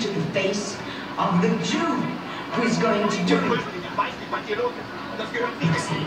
to the face of the Jew who is going to do it. Nixie.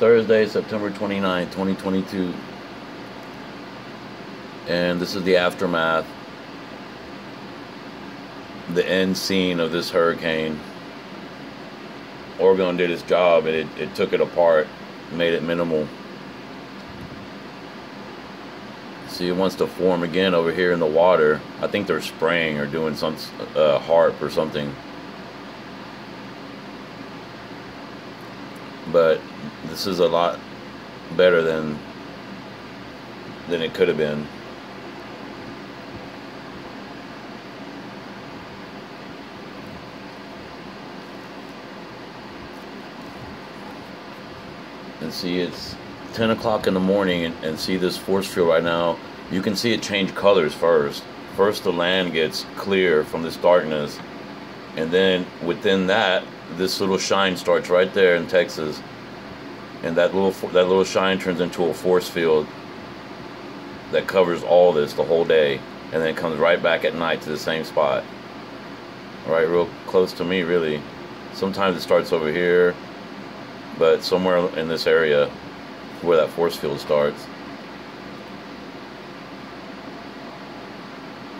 Thursday, September 29, 2022. And this is the aftermath, the end scene of this hurricane. Orgone did its job and it, it took it apart, made it minimal. See, it wants to form again over here in the water. I think they're spraying or doing some uh, HAARP or something. but this is a lot better than than it could have been. And see, it's 10 o'clock in the morning, and, and see this force field right now. You can see it change colors first. First, the land gets clear from this darkness, and then within that, this little shine starts right there in Texas, and that little that little shine turns into a force field that covers all this the whole day, and then it comes right back at night to the same spot. Right, real close to me, really. Sometimes it starts over here, but somewhere in this area where that force field starts.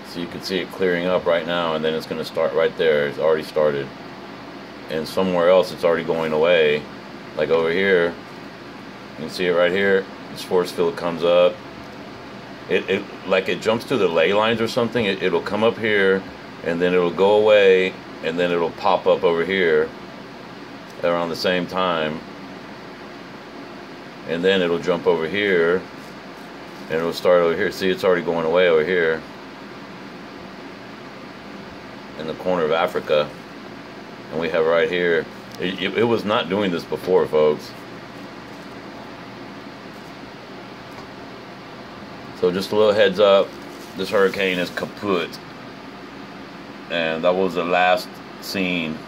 So you can see it clearing up right now, and then it's going to start right there. It's already started and somewhere else it's already going away. Like over here, you can see it right here. This force field comes up. It, it like it jumps to the ley lines or something. It, it'll come up here, and then it'll go away, and then it'll pop up over here around the same time. And then it'll jump over here, and it'll start over here. See, it's already going away over here in the corner of Africa and we have right here it, it, it, was not doing this before folks so just a little heads up this hurricane is kaput. And that was the last scene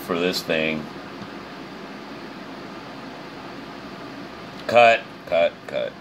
for this thing. Cut cut cut